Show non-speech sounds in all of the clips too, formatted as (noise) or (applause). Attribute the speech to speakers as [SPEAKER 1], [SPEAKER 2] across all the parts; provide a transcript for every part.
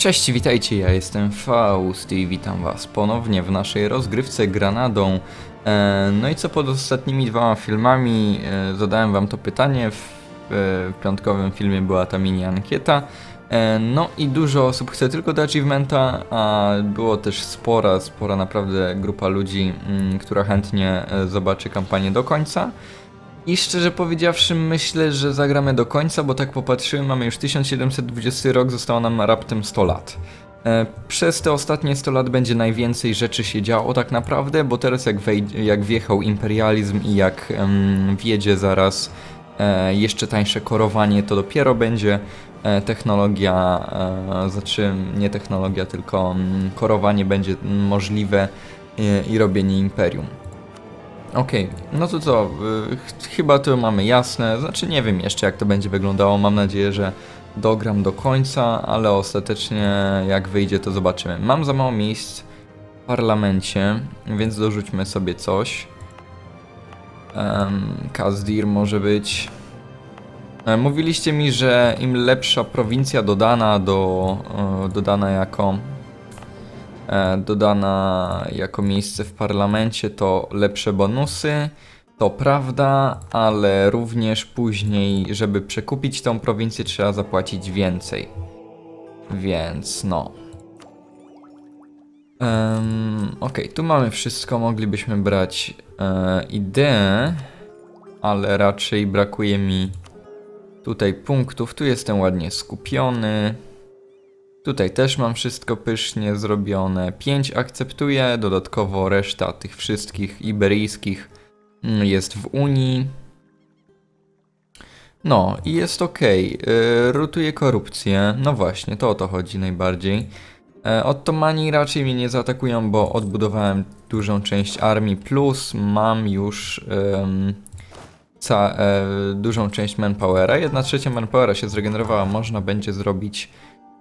[SPEAKER 1] Cześć, witajcie, ja jestem Faust i witam was ponownie w naszej rozgrywce Granadą. E, no i co pod ostatnimi dwoma filmami e, zadałem wam to pytanie, w, w piątkowym filmie była ta mini ankieta. E, no i dużo osób chce tylko do achievementa, a było też spora, spora naprawdę grupa ludzi, mm, która chętnie e, zobaczy kampanię do końca. I szczerze powiedziawszy, myślę, że zagramy do końca, bo tak popatrzyłem, mamy już 1720 rok, zostało nam raptem 100 lat. E, Przez te ostatnie 100 lat będzie najwięcej rzeczy się działo tak naprawdę, bo teraz jak, jak wjechał imperializm i jak em, wjedzie zaraz e, jeszcze tańsze korowanie, to dopiero będzie e, technologia, e, znaczy nie technologia, tylko mm, korowanie będzie możliwe e, i robienie imperium. Okej, no to co, y, ch- chyba to mamy jasne, znaczy nie wiem jeszcze jak to będzie wyglądało, mam nadzieję, że dogram do końca, ale ostatecznie jak wyjdzie to zobaczymy. Mam za mało miejsc w parlamencie, więc dorzućmy sobie coś. Um, Kazdir może być. E, Mówiliście mi, że im lepsza prowincja dodana do, e, dodana jako dodana jako miejsce w parlamencie, to lepsze bonusy. To prawda, ale również później, żeby przekupić tą prowincję, trzeba zapłacić więcej. Więc no. Um, Okej, tu mamy wszystko. Moglibyśmy brać e, ideę, ale raczej brakuje mi tutaj punktów. Tu jestem ładnie skupiony. Tutaj też mam wszystko pysznie zrobione. 5 akceptuję, dodatkowo reszta tych wszystkich iberyjskich mm, jest w Unii. No i jest ok. Yy, rotuje korupcję. No właśnie, to o to chodzi najbardziej. E, Ottomani raczej mnie nie zaatakują, bo odbudowałem dużą część armii, plus mam już em, ca, e, dużą część manpowera. Jedna trzecia manpowera się zregenerowała, można będzie zrobić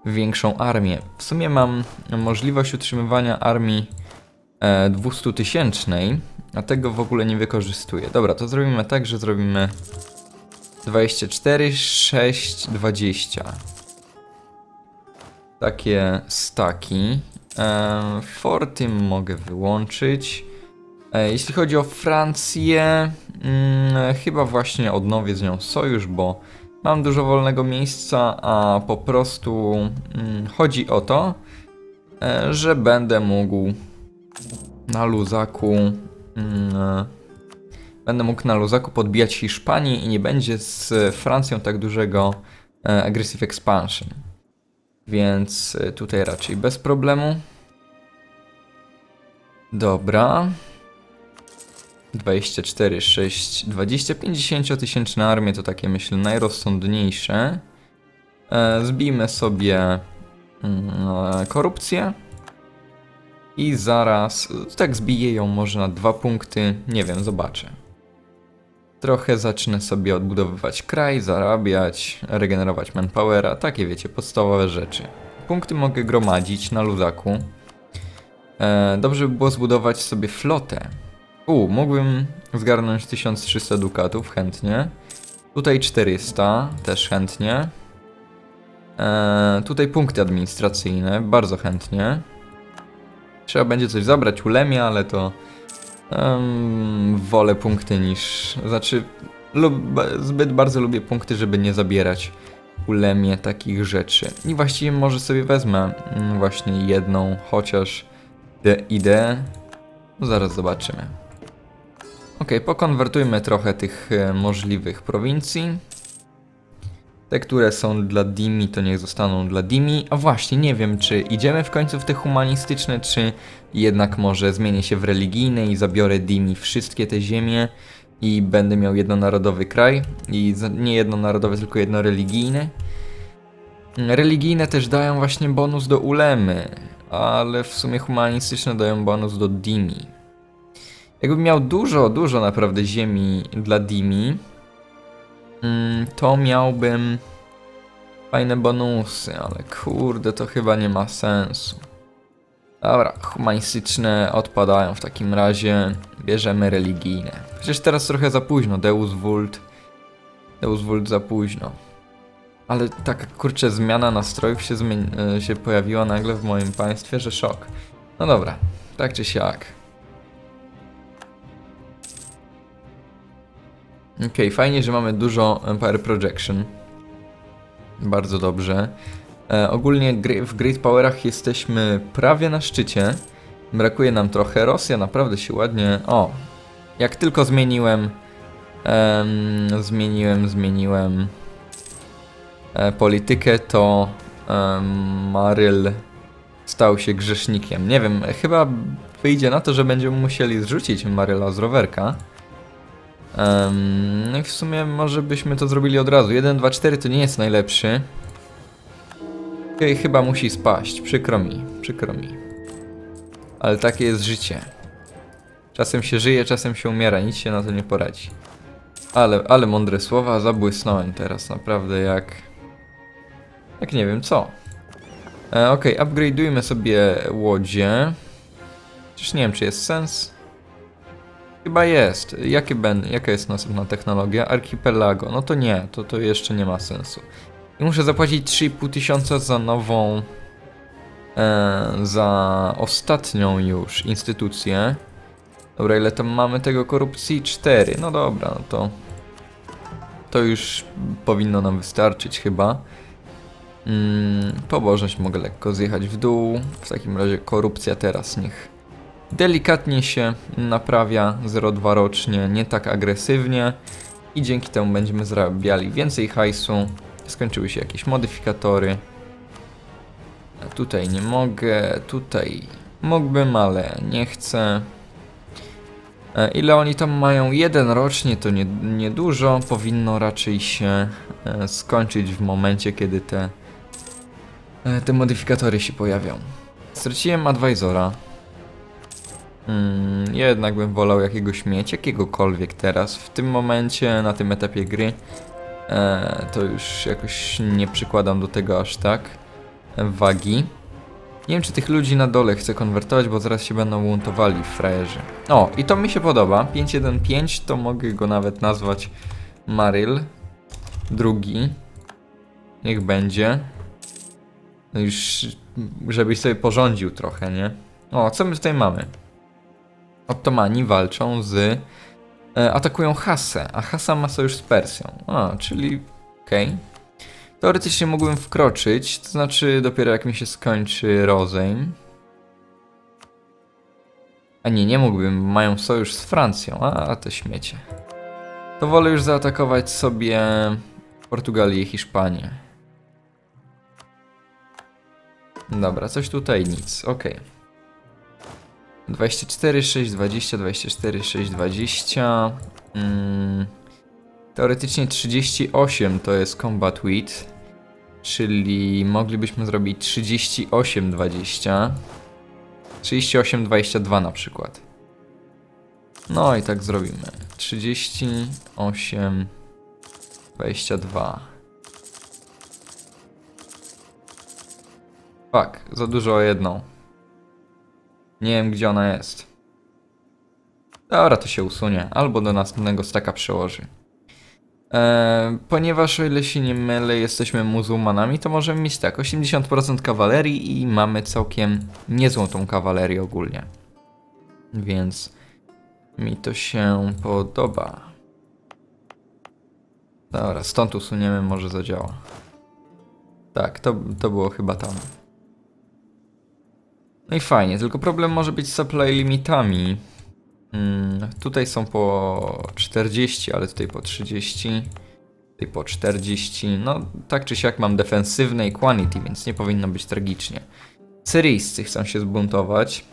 [SPEAKER 1] większą armię. W sumie mam możliwość utrzymywania armii e, 200 tysięcznej, a tego w ogóle nie wykorzystuję. Dobra, to zrobimy tak, że zrobimy 24, 6, 20. Takie staki. E, forty mogę wyłączyć. E, jeśli chodzi o Francję, mm, chyba właśnie odnowię z nią sojusz, bo Mam dużo wolnego miejsca, a po prostu mm, chodzi o to, e, że będę mógł na luzaku mm, e, będę mógł na luzaku podbijać Hiszpanię i nie będzie z Francją tak dużego e, aggressive expansion. Więc e, tutaj raczej bez problemu. Dobra. 24, 6, 20, 50 tysięczne armie to takie myślę najrozsądniejsze. E, zbijmy sobie mm, e, korupcję. I zaraz, tak zbiję ją może na dwa punkty, nie wiem, zobaczę. Trochę zacznę sobie odbudowywać kraj, zarabiać, regenerować manpowera, takie wiecie, podstawowe rzeczy. Punkty mogę gromadzić na luzaku. E, dobrze by było zbudować sobie flotę. U, mógłbym zgarnąć 1300 dukatów chętnie. Tutaj 400, też chętnie. Eee, tutaj punkty administracyjne, bardzo chętnie. Trzeba będzie coś zabrać u Lemia, ale to wolę punkty niż... Znaczy, lub, zbyt bardzo lubię punkty, żeby nie zabierać u Lemie takich rzeczy. I właściwie może sobie wezmę mm, właśnie jedną, chociaż de- ideę. Zaraz zobaczymy. Ok, pokonwertujmy trochę tych e, możliwych prowincji. Te, które są dla Dimi, to niech zostaną dla Dimi. A właśnie, nie wiem, czy idziemy w końcu w te humanistyczne, czy jednak może zmienię się w religijne i zabiorę Dimi wszystkie te ziemie i będę miał jednonarodowy kraj. I nie jednonarodowy, tylko jednoreligijny. Religijne też dają właśnie bonus do ulemy, ale w sumie humanistyczne dają bonus do Dimi. Jakbym miał dużo, dużo naprawdę ziemi dla Dimi, mm, to miałbym fajne bonusy, ale kurde, to chyba nie ma sensu. Dobra, humanistyczne odpadają w takim razie, bierzemy religijne. Przecież teraz trochę za późno, Deus Vult. Deus Vult za późno. Ale taka kurczę zmiana nastrojów się, e, się pojawiła nagle w moim państwie, że szok. No dobra, tak czy siak. Okej, fajnie, że mamy dużo Empire Projection. Bardzo dobrze. E, ogólnie gry, w Great Powerach jesteśmy prawie na szczycie. Brakuje nam trochę. Rosja naprawdę się ładnie... O! Jak tylko zmieniłem... em, zmieniłem, zmieniłem... E, politykę, to... em, Maryl stał się grzesznikiem. Nie wiem, chyba wyjdzie na to, że będziemy musieli zrzucić Maryla z rowerka. I w sumie może byśmy to zrobili od razu. 1, 2, 4 to nie jest najlepszy. Ej, chyba musi spaść. Przykro mi, przykro mi. Ale takie jest życie. Czasem się żyje, czasem się umiera, nic się na to nie poradzi. Ale, ale mądre słowa, zabłysnąłem teraz naprawdę jak... Jak nie wiem co. E, Okej, upgrade'ujmy sobie łodzie. Chociaż nie wiem, czy jest sens. Chyba jest. Jakie ben, jaka jest następna technologia? Archipelago. No to nie, to, to jeszcze nie ma sensu. I muszę zapłacić 3,5 tysiąca za nową, e, za ostatnią już instytucję. Dobra, ile tam mamy tego korupcji? 4. No dobra, no to to już powinno nam wystarczyć chyba. Mm, pobożność mogę lekko zjechać w dół. W takim razie korupcja teraz niech delikatnie się naprawia 0,2 rocznie, nie tak agresywnie i dzięki temu będziemy zarabiali więcej hajsu. Skończyły się jakieś modyfikatory. Tutaj nie mogę, tutaj mógłbym, ale nie chcę. E, Ile oni tam mają? Jeden rocznie to nie, niedużo. Powinno raczej się e, skończyć w momencie, kiedy te, e, te modyfikatory się pojawią. Straciłem advisora. Mm, jednak bym wolał jakiegoś mieć, jakiegokolwiek teraz. W tym momencie, na tym etapie gry, e, to już jakoś nie przykładam do tego aż tak wagi. Nie wiem, czy tych ludzi na dole chcę konwertować, bo zaraz się będą buntowali frajerzy. O, i to mi się podoba. 515 to mogę go nawet nazwać Maryl. Drugi. Niech będzie. No już, żebyś sobie porządził trochę, nie? O, co my tutaj mamy? Ottomani walczą z... E, atakują Hassę, a Hassa ma sojusz z Persją. A, czyli... okej. Okay. Teoretycznie mógłbym wkroczyć, to znaczy dopiero jak mi się skończy rozejm. A nie, nie mógłbym, mają sojusz z Francją, a, to śmiecie. To wolę już zaatakować sobie Portugalię i Hiszpanię. Dobra, coś tutaj nic, okej. Okay. 24, 6, 20, 24, 6, 20. Mm, teoretycznie 38 to jest Combat Wit. Czyli moglibyśmy zrobić 38, 20. 38, 22 na przykład. No i tak zrobimy. 38, 22. Fuck, za dużo o jedną. Nie wiem, gdzie ona jest. Dobra, to się usunie. Albo do następnego staka przełoży. Eee, ponieważ o ile się nie mylę, jesteśmy muzułmanami, to możemy mieć tak, 80% kawalerii i mamy całkiem niezłą tą kawalerię ogólnie. Więc mi to się podoba. Dobra, stąd usuniemy, może zadziała. Tak, to, to było chyba tam. No i fajnie, tylko problem może być z supply limitami. Hmm, tutaj są po 40, ale tutaj po 30. Tutaj po 40. No, tak czy siak mam defensywne i quantity, więc nie powinno być tragicznie. Syryjscy chcą się zbuntować.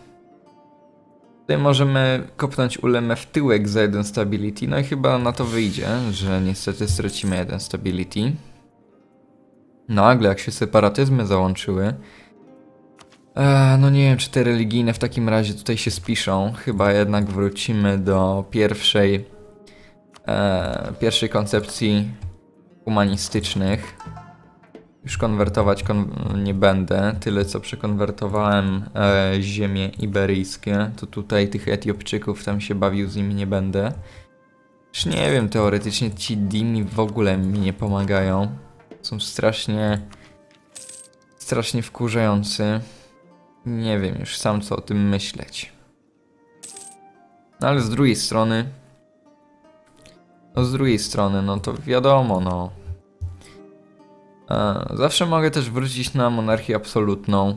[SPEAKER 1] Tutaj możemy kopnąć ulemę w tyłek za jeden stability. No i chyba na to wyjdzie, że niestety stracimy jeden stability. Nagle, jak się separatyzmy załączyły, Eee, no nie wiem, czy te religijne w takim razie tutaj się spiszą. Chyba jednak wrócimy do pierwszej, e, pierwszej koncepcji humanistycznych. Już konwertować kon nie będę. Tyle co przekonwertowałem e, ziemie iberyjskie, to tutaj tych Etiopczyków tam się bawił z nimi nie będę. Już nie wiem, teoretycznie ci dimi w ogóle mi nie pomagają. Są strasznie... Strasznie wkurzający. Nie wiem już sam co o tym myśleć. No ale z drugiej strony... No z drugiej strony, no to wiadomo, no. E, zawsze mogę też wrócić na monarchię absolutną.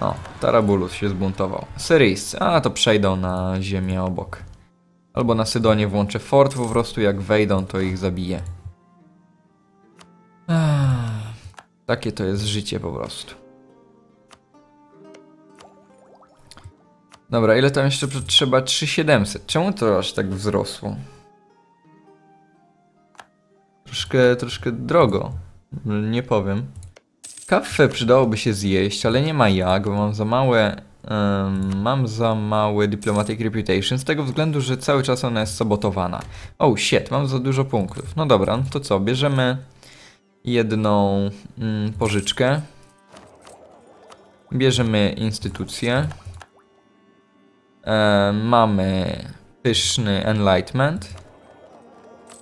[SPEAKER 1] O, Tarabulus się zbuntował. Syryjscy, a to przejdą na ziemię obok. Albo na Sydonię włączę fort, po prostu jak wejdą, to ich zabiję. Ech, takie to jest życie po prostu. Dobra, ile tam jeszcze trzeba? 3700. Czemu to aż tak wzrosło? Troszkę, troszkę drogo. Nie powiem. Kawę przydałoby się zjeść, ale nie ma jak, bo mam za małe. Um, mam za mały Diplomatic Reputation z tego względu, że cały czas ona jest sabotowana. Oh shit, mam za dużo punktów. No dobra, to co? Bierzemy jedną mm, pożyczkę. Bierzemy instytucję. E, mamy pyszny Enlightenment.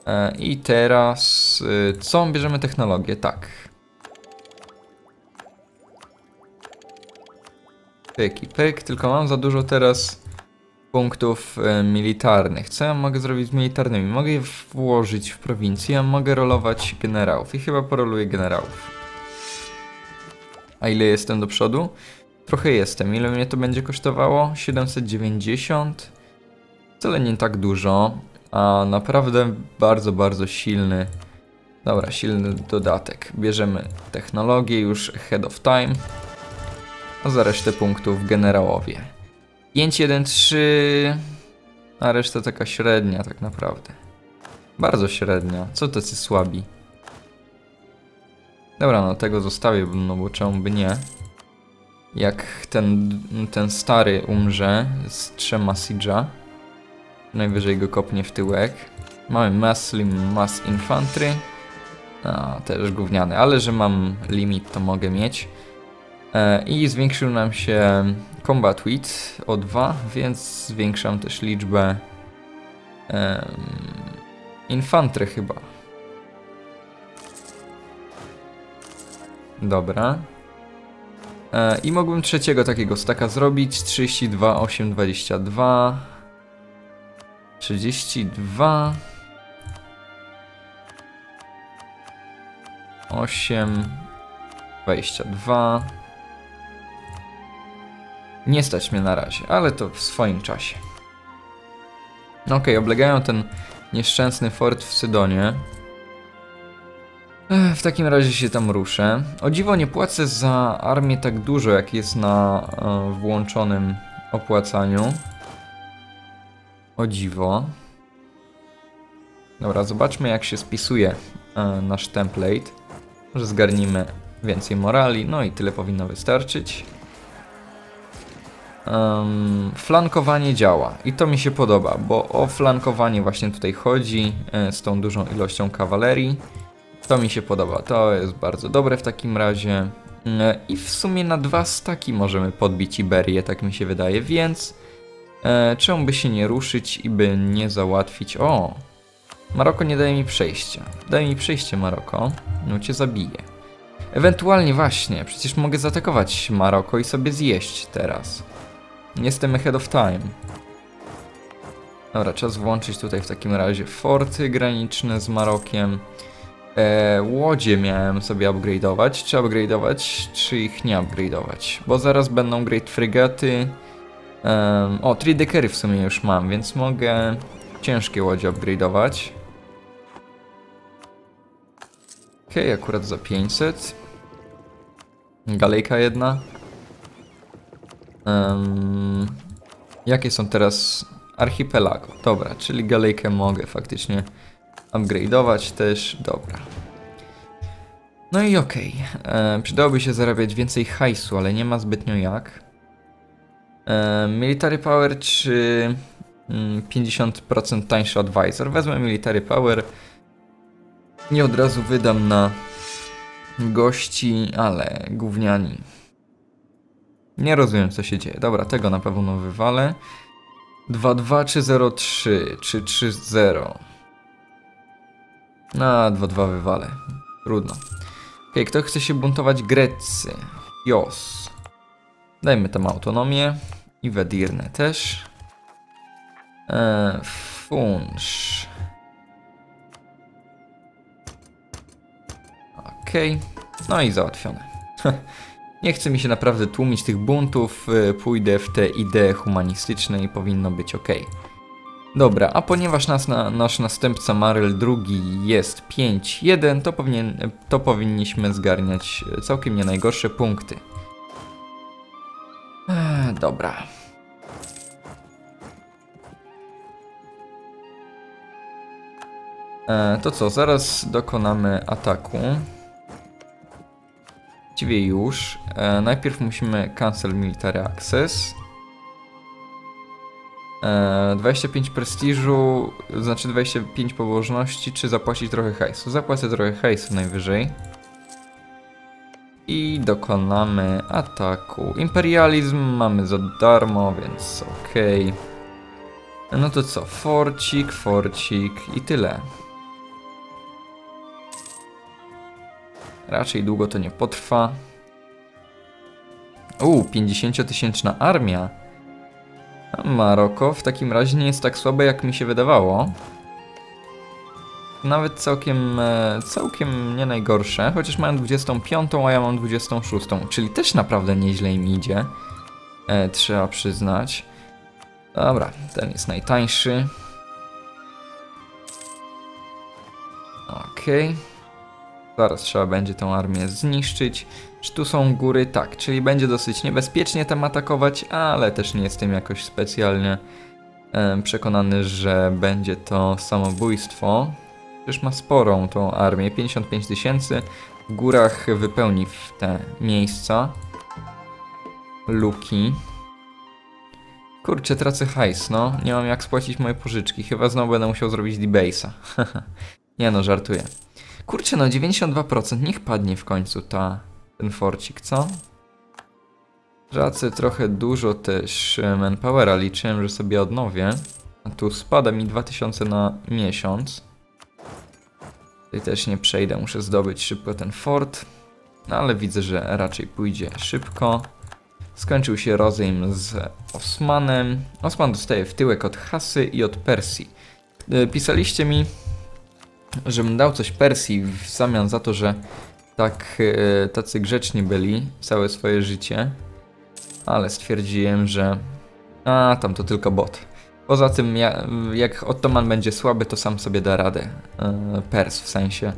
[SPEAKER 1] E, I teraz y, co? Bierzemy technologię, tak. Pyk i pyk, tylko mam za dużo teraz punktów y, militarnych. Co ja mogę zrobić z militarnymi? Mogę je włożyć w prowincję, a mogę rolować generałów. I chyba poroluję generałów. A ile jestem do przodu? Trochę jestem. Ile mnie to będzie kosztowało? 790. Wcale nie tak dużo. A naprawdę bardzo, bardzo silny. Dobra, silny dodatek. Bierzemy technologię już head of time. A za resztę punktów generałowie. 5-1-3. A reszta taka średnia tak naprawdę. Bardzo średnia. Co tacy słabi? Dobra, no tego zostawię, no bo czemu by nie. Jak ten, ten stary umrze z trzema siege'a, Najwyżej go kopnie w tyłek. Mamy Mass Slim Mass Infantry. A, też gówniany, ale że mam limit, to mogę mieć. E, I zwiększył nam się Combat Wit o 2, więc zwiększam też liczbę infantry chyba. Dobra. E, I mogłem trzeciego takiego staka zrobić. 32, 8, 22. 32 8 22 Nie stać mnie na razie, ale to w swoim czasie. No okej, okay, oblegają ten nieszczęsny fort w Sydonie. Ech, w takim razie się tam ruszę. O dziwo nie płacę za armię tak dużo, jak jest na e, włączonym opłacaniu. O dziwo. Dobra, zobaczmy jak się spisuje e, nasz template. Może zgarnimy więcej morali, no i tyle powinno wystarczyć. Um, flankowanie działa i to mi się podoba, bo o flankowanie właśnie tutaj chodzi e, z tą dużą ilością kawalerii. To mi się podoba, to jest bardzo dobre w takim razie. E, I w sumie na dwa staki możemy podbić Iberię, tak mi się wydaje, więc E, czemu by się nie ruszyć i by nie załatwić... O! Maroko nie daje mi przejścia. Daj mi przejście Maroko, no cię zabiję. Ewentualnie właśnie, przecież mogę zaatakować Maroko i sobie zjeść teraz. Jestem ahead of time. Dobra, czas włączyć tutaj w takim razie forty graniczne z Marokiem. E, łodzie miałem sobie upgrade'ować. Czy upgrade'ować, czy ich nie upgrade'ować? Bo zaraz będą great fregaty. Um, o, 3 deckery w sumie już mam, więc mogę ciężkie łodzie upgrade'ować. Okej, okay, akurat za 500. Galejka jedna. Um, jakie są teraz archipelago? Dobra, czyli galejkę mogę faktycznie upgrade'ować też. Dobra. No i okej. Okay. Przydałoby się zarabiać więcej hajsu, ale nie ma zbytnio jak. E, military Power czy 50% mm, tańszy advisor? Wezmę Military Power. Nie od razu wydam na gości, ale gówniani. Nie rozumiem co się dzieje. Dobra, tego na pewno wywalę. 2-2 czy 0-3 czy 3-0? Na 2-2 wywalę. Trudno. Okej, kto chce się buntować? Grecy. Jos. Dajmy tam autonomię. I Wedirne też. Eee, funsz. Okej. No i załatwione. (laughs) Nie chce mi się naprawdę tłumić tych buntów. y, Pójdę w te idee humanistyczne i powinno być ok. Dobra, a ponieważ nas, na, nasz następca Maryl II jest 5-1, to, powinien, to powinniśmy zgarniać całkiem nie najgorsze punkty. Eee, dobra. E, to co, zaraz dokonamy ataku. Właściwie już. E, najpierw musimy cancel military access. E, 25 prestiżu, znaczy 25 pobożności, czy zapłacić trochę hajsu? Zapłacę trochę hajsu najwyżej. I dokonamy ataku. Imperializm mamy za darmo, więc okej. No to co? Forcik, forcik i tyle. Raczej długo to nie potrwa. Uuu, 50-tysięczna armia. A Maroko w takim razie nie jest tak słabe, jak mi się wydawało. Nawet całkiem, e, całkiem nie najgorsze, chociaż mają 25, a ja mam 26, czyli też naprawdę nieźle im idzie. E, trzeba przyznać. Dobra, ten jest najtańszy. Okej. Zaraz trzeba będzie tą armię zniszczyć. Czy tu są góry? Tak, czyli będzie dosyć niebezpiecznie tam atakować, ale też nie jestem jakoś specjalnie em, przekonany, że będzie to samobójstwo. Już ma sporą tą armię, 55 tysięcy. W górach wypełni w te miejsca. Luki. Kurczę, tracę hajs, no. Nie mam jak spłacić moje pożyczki. Chyba znowu będę musiał zrobić debase'a. (laughs) nie no, żartuję. Kurczę, no 92%, niech padnie w końcu ta, ten forcik, co? Tracę trochę dużo też e, manpowera, liczyłem, że sobie odnowię. A tu spada mi 2000 na miesiąc. Tutaj też nie przejdę, muszę zdobyć szybko ten fort. No ale widzę, że raczej pójdzie szybko. Skończył się rozejm z Osmanem. Osman dostaje w tyłek od Hasy i od Persji. E, Pisaliście mi, żebym dał coś Persji w zamian za to, że tak e, tacy grzeczni byli całe swoje życie. Ale stwierdziłem, że a tam to tylko bot. Poza tym ja, jak Ottoman będzie słaby, to sam sobie da radę e, Pers w sensie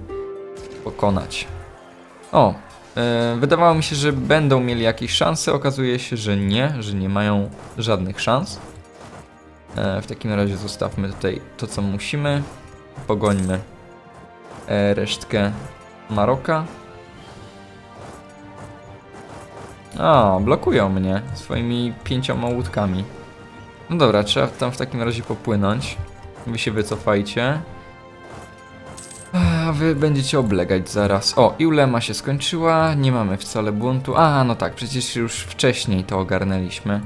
[SPEAKER 1] pokonać. O, e, wydawało mi się, że będą mieli jakieś szanse, okazuje się, że nie, że nie mają żadnych szans. W takim razie zostawmy tutaj to, co musimy. Pogońmy resztkę Maroka. A, blokują mnie swoimi pięcioma łódkami. No dobra, trzeba tam w takim razie popłynąć. Wy się wycofajcie. A wy będziecie oblegać zaraz. O, i ulema się skończyła, nie mamy wcale buntu. A, no tak, przecież już wcześniej to ogarnęliśmy.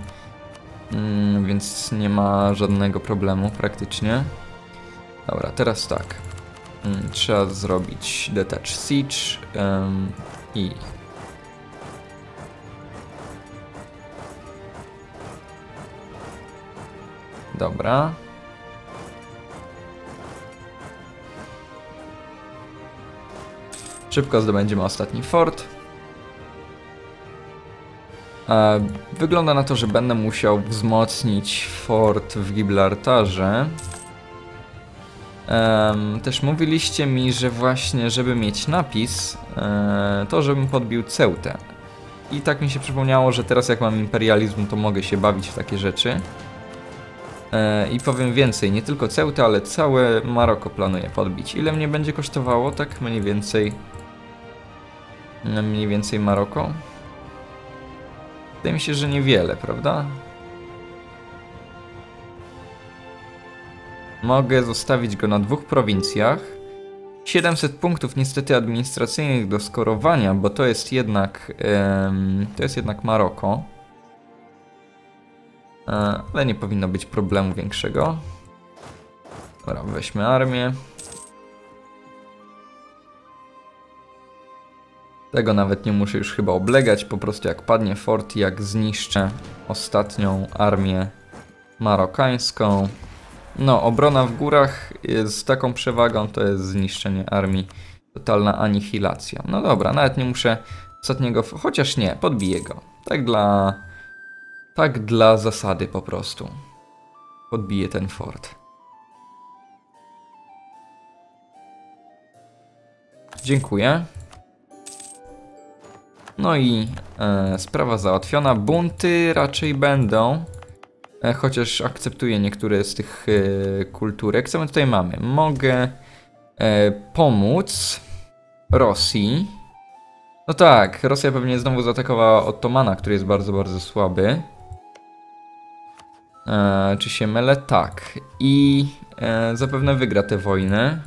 [SPEAKER 1] Mm, więc nie ma żadnego problemu praktycznie. Dobra, teraz tak. Mm, trzeba zrobić detach siege em, i Dobra. Szybko zdobędziemy ostatni fort. E, Wygląda na to, że będę musiał wzmocnić fort w Gibraltarze. Em, też mówiliście mi, że właśnie, żeby mieć napis, e, to żebym podbił Ceutę. I tak mi się przypomniało, że teraz jak mam imperializm, to mogę się bawić w takie rzeczy. E, I powiem więcej, nie tylko Ceutę, ale całe Maroko planuję podbić. Ile mnie będzie kosztowało, tak mniej więcej... Mniej więcej Maroko? Wydaje mi się, że niewiele, prawda? Mogę zostawić go na dwóch prowincjach. 700 punktów niestety administracyjnych do skorowania, bo to jest jednak... em, to jest jednak Maroko. E, Ale nie powinno być problemu większego. Dobra, weźmy armię. Tego nawet nie muszę już chyba oblegać, po prostu jak padnie fort, jak zniszczę ostatnią armię marokańską. No, obrona w górach z taką przewagą to jest zniszczenie armii, totalna anihilacja. No dobra, nawet nie muszę ostatniego, chociaż nie, podbiję go. Tak dla, tak dla zasady po prostu. Podbiję ten fort. Dziękuję. No i e, sprawa załatwiona. Bunty raczej będą. E, chociaż akceptuję niektóre z tych e, kulturek. Co my tutaj mamy? Mogę e, pomóc Rosji. No tak, Rosja pewnie znowu zaatakowała Ottomana, który jest bardzo, bardzo słaby. Czy się mylę? Tak. I e, zapewne wygra tę wojnę.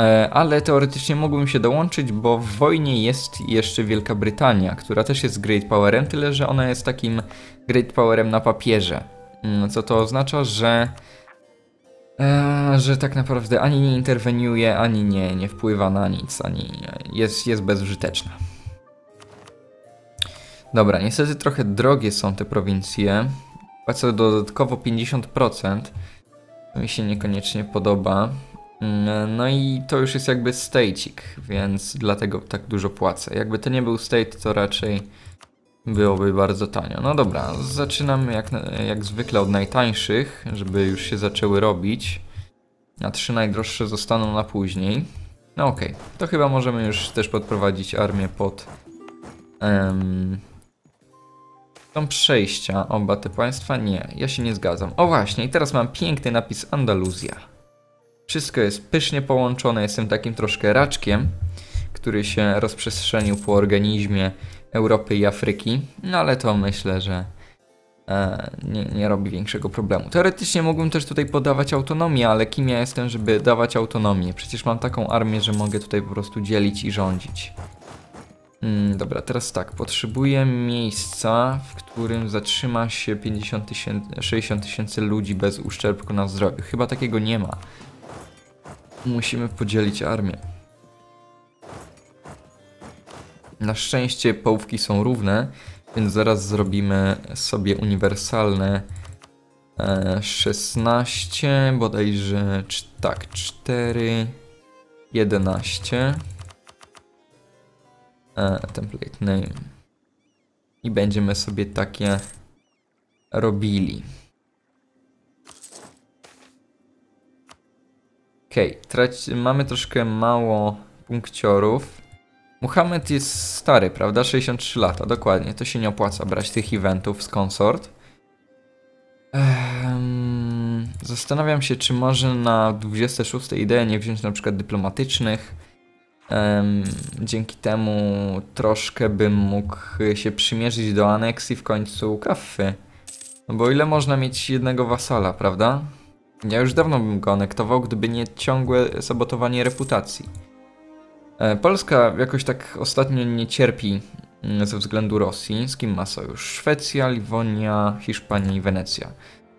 [SPEAKER 1] E, ale teoretycznie mógłbym się dołączyć, bo w wojnie jest jeszcze Wielka Brytania, która też jest Great Powerem, tyle że ona jest takim Great Powerem na papierze. Mm, co to oznacza, że e, że tak naprawdę ani nie interweniuje, ani nie, nie wpływa na nic, ani jest, jest bezużyteczna. Dobra, niestety trochę drogie są te prowincje. Płacę dodatkowo 50%. To mi się niekoniecznie podoba. Mm, no i to już jest jakby state'ik, więc dlatego tak dużo płacę. Jakby to nie był state, to raczej byłoby bardzo tanio. No dobra, zaczynamy jak, jak zwykle od najtańszych, żeby już się zaczęły robić. A trzy najdroższe zostaną na później. No okej, okay. to chyba możemy już też podprowadzić armię pod... Um, są przejścia oba te państwa? Nie, ja się nie zgadzam. O właśnie, i teraz mam piękny napis Andaluzja. Wszystko jest pysznie połączone, jestem takim troszkę raczkiem, który się rozprzestrzenił po organizmie Europy i Afryki, no ale to myślę, że e, nie, nie robi większego problemu. Teoretycznie mógłbym też tutaj podawać autonomię, ale kim ja jestem, żeby dawać autonomię? Przecież mam taką armię, że mogę tutaj po prostu dzielić i rządzić. Mm, dobra, teraz tak, potrzebuję miejsca, w którym zatrzyma się 50 tysięcy, 60 tysięcy ludzi bez uszczerbku na zdrowiu. Chyba takiego nie ma. Musimy podzielić armię. Na szczęście połówki są równe, więc zaraz zrobimy sobie uniwersalne 16, e, bodajże tak, 4, 11. E, template name. I będziemy sobie takie robili. Okej, okay, mamy troszkę mało punkciorów. Muhammad jest stary, prawda? 63 lata, dokładnie. To się nie opłaca brać tych eventów z Consort. Um, zastanawiam się, czy może na 26 idee nie wziąć na przykład dyplomatycznych. Um, dzięki temu troszkę bym mógł się przymierzyć do aneksji w końcu kafy. No bo ile można mieć jednego wasala, prawda? Ja już dawno bym go anektował, gdyby nie ciągłe sabotowanie reputacji. E, Polska jakoś tak ostatnio nie cierpi mm, ze względu Rosji. Z kim ma sojusz? Szwecja, Liwonia, Hiszpania i Wenecja.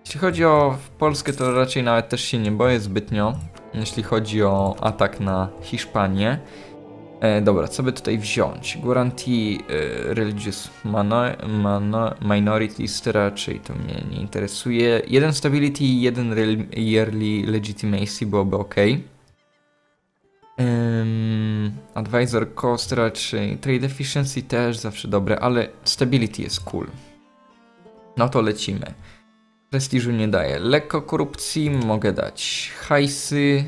[SPEAKER 1] Jeśli chodzi o Polskę, to raczej nawet też się nie boję zbytnio, jeśli chodzi o atak na Hiszpanię. E, dobra, co by tutaj wziąć? Guarantee e, Religious mano, Minorities raczej to mnie nie interesuje. Jeden Stability i jeden Yearly Legitimacy byłoby ok. Um, advisor Cost raczej. Trade Efficiency też zawsze dobre, ale Stability jest cool. No to lecimy. Prestiżu nie daje. Lekko korupcji mogę dać. Hajsy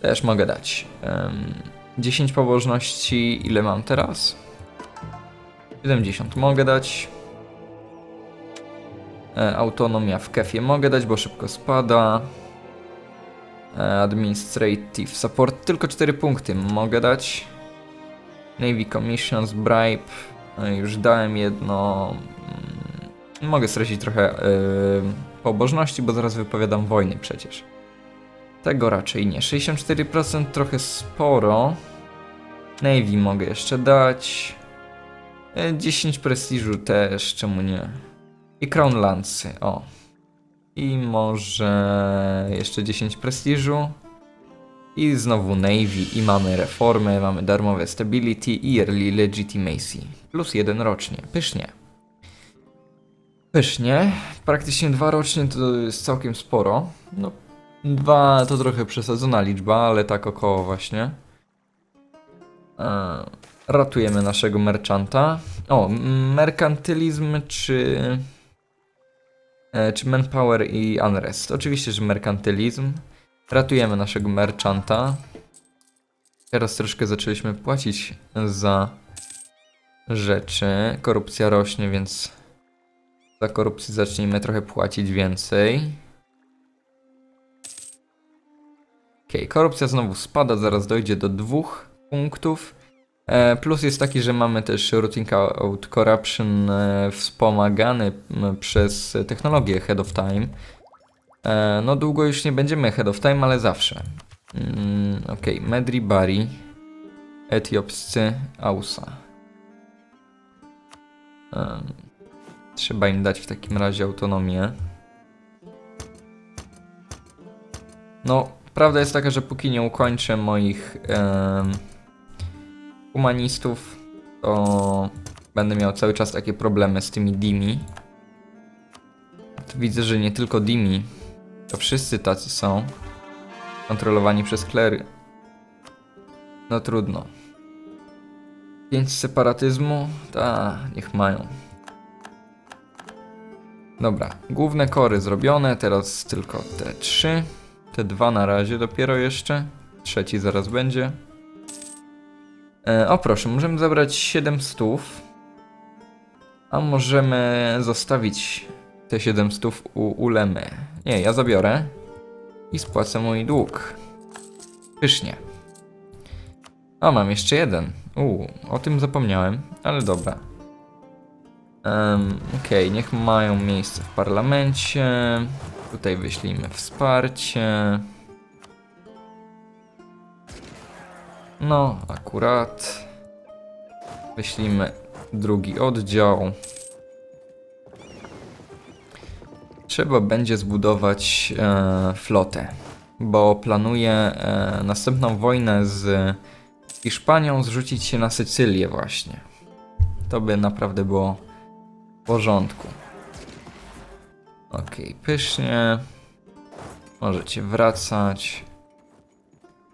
[SPEAKER 1] też mogę dać. Um, 10 pobożności, ile mam teraz? 70 mogę dać. E, autonomia w kefie mogę dać, bo szybko spada. E, administrative support, tylko 4 punkty mogę dać. Navy Commissions, Bribe, e, już dałem jedno. Mm, mogę stracić trochę e, pobożności, bo zaraz wypowiadam wojny przecież. Tego raczej nie. 64% trochę sporo. Navy mogę jeszcze dać. 10 e, prestiżu też, czemu nie? I Crown Lancy, o. I może jeszcze 10 prestiżu. I znowu Navy i mamy reformy, mamy darmowe Stability i Early Legitimacy. Plus jeden rocznie. Pysznie. Pysznie. Praktycznie dwa rocznie to jest całkiem sporo. No, dwa to trochę przesadzona liczba, ale tak około właśnie. E, ratujemy naszego merchanta. O, merkantylizm czy... E, czy manpower i unrest. Oczywiście, że merkantylizm. Ratujemy naszego merchanta. Teraz troszkę zaczęliśmy płacić za rzeczy. Korupcja rośnie, więc za korupcję zacznijmy trochę płacić więcej. Ok, korupcja znowu spada, zaraz dojdzie do dwóch punktów. E, plus jest taki, że mamy też routing out corruption e, wspomagany przez technologię Head of Time. E, no długo już nie będziemy Head of Time, ale zawsze. Mm, ok, Medri Bari, etiopscy Ausa. Em, trzeba im dać w takim razie autonomię. No, prawda jest taka, że póki nie ukończę moich humanistów, to będę miał cały czas takie problemy z tymi dimi. Widzę, że nie tylko dimi, to wszyscy tacy są. Kontrolowani przez klery. No trudno. Pięć separatyzmu? Ta, niech mają. Dobra, główne kory zrobione, teraz tylko te trzy. Te dwa na razie dopiero jeszcze. Trzeci zaraz będzie. E, o proszę, możemy zabrać 7 stów. A możemy zostawić te 7 stów u ulemy. Nie, ja zabiorę. I spłacę mój dług. Pysznie. O, mam jeszcze jeden. Uuu, o tym zapomniałem, ale dobra. Um, Okej, okay, niech mają miejsce w parlamencie. Tutaj wyślijmy wsparcie. No, akurat. Wyślijmy drugi oddział. Trzeba będzie zbudować e, flotę, bo planuję e, następną wojnę z Hiszpanią zrzucić się na Sycylię właśnie. To by naprawdę było w porządku. Ok, pysznie. Możecie wracać.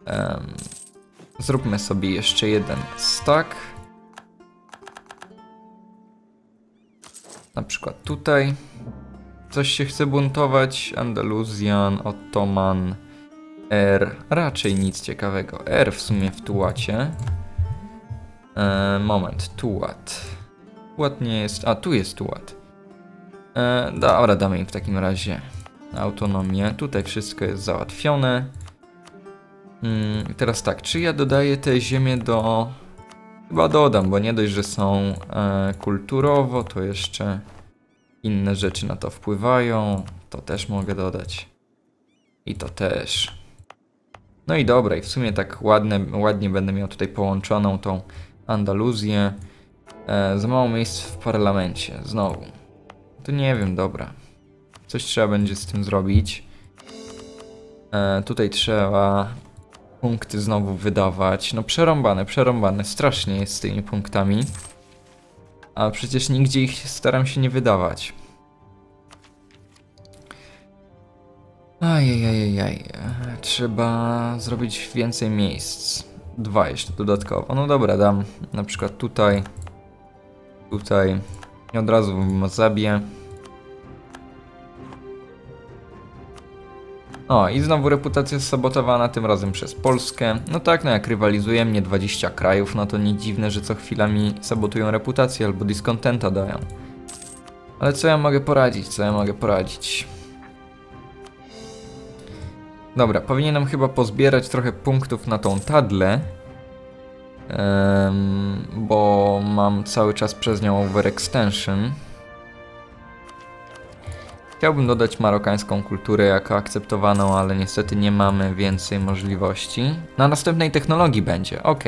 [SPEAKER 1] Um, zróbmy sobie jeszcze jeden stack. Na przykład tutaj. Coś się chce buntować. Andaluzjan, Ottoman, R. Raczej nic ciekawego. R w sumie w Tułacie. E, moment, Tułat. Tułat nie jest... A, tu jest Tułat. E, dobra, damy im w takim razie autonomię. Tutaj wszystko jest załatwione. Mm, teraz tak, czy ja dodaję te ziemię do... Chyba dodam, bo nie dość, że są e, kulturowo, to jeszcze inne rzeczy na to wpływają. To też mogę dodać. I to też. No i dobra, i w sumie tak ładne, ładnie będę miał tutaj połączoną tą Andaluzję. E, za mało miejsc w parlamencie, znowu. To nie wiem, dobra. Coś trzeba będzie z tym zrobić. E, tutaj trzeba punkty znowu wydawać. No przerąbane, przerąbane. Strasznie jest z tymi punktami. A przecież nigdzie ich staram się nie wydawać. Ajajajajaj. Trzeba zrobić więcej miejsc. Dwa jeszcze dodatkowo. No dobra, dam na przykład tutaj. Tutaj. I od razu zabiję. O, i znowu reputacja sabotowana, tym razem przez Polskę. No tak, no jak rywalizuje mnie 20 krajów, no to nie dziwne, że co chwila mi sabotują reputację albo dyskontenta dają. Ale co ja mogę poradzić, co ja mogę poradzić? Dobra, powinienem chyba pozbierać trochę punktów na tą tadlę. Um, bo mam cały czas przez nią overextension. Chciałbym dodać marokańską kulturę jako akceptowaną, ale niestety nie mamy więcej możliwości. Na następnej technologii będzie, ok.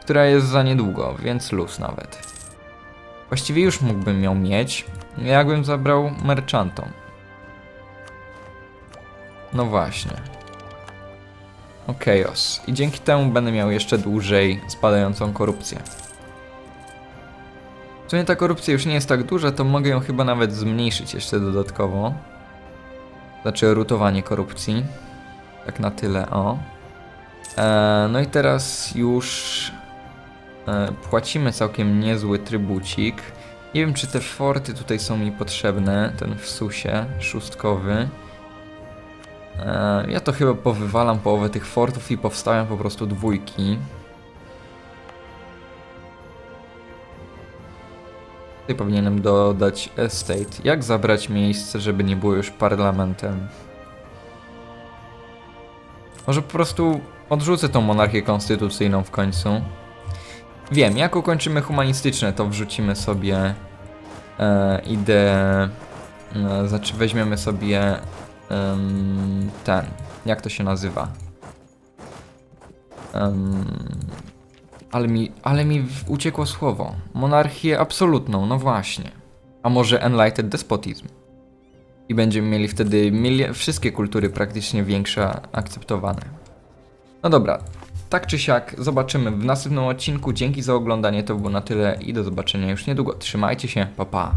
[SPEAKER 1] Która jest za niedługo, więc luz nawet. Właściwie już mógłbym ją mieć, jakbym zabrał merchantom. No właśnie. o chaos. I dzięki temu będę miał jeszcze dłużej spadającą korupcję. Sumie ta korupcja już nie jest tak duża, to mogę ją chyba nawet zmniejszyć jeszcze dodatkowo. Znaczy rutowanie korupcji. Tak na tyle, o. E, no i teraz już e, płacimy całkiem niezły trybucik. Nie wiem, czy te forty tutaj są mi potrzebne, ten w susie szóstkowy. E, ja to chyba powywalam połowę tych fortów i powstawiam po prostu dwójki. Tutaj powinienem dodać estate. Jak zabrać miejsce, żeby nie było już parlamentem? Może po prostu odrzucę tą monarchię konstytucyjną w końcu. Wiem, jak ukończymy humanistyczne, to wrzucimy sobie e, ideę, e, znaczy weźmiemy sobie em, ten, jak to się nazywa? Ale mi, ale mi uciekło słowo. Monarchię absolutną, no właśnie. A może Enlightened Despotism? I będziemy mieli wtedy wszystkie kultury praktycznie większe akceptowane. No dobra, tak czy siak, zobaczymy w następnym odcinku. Dzięki za oglądanie, to było na tyle i do zobaczenia już niedługo. Trzymajcie się, pa pa.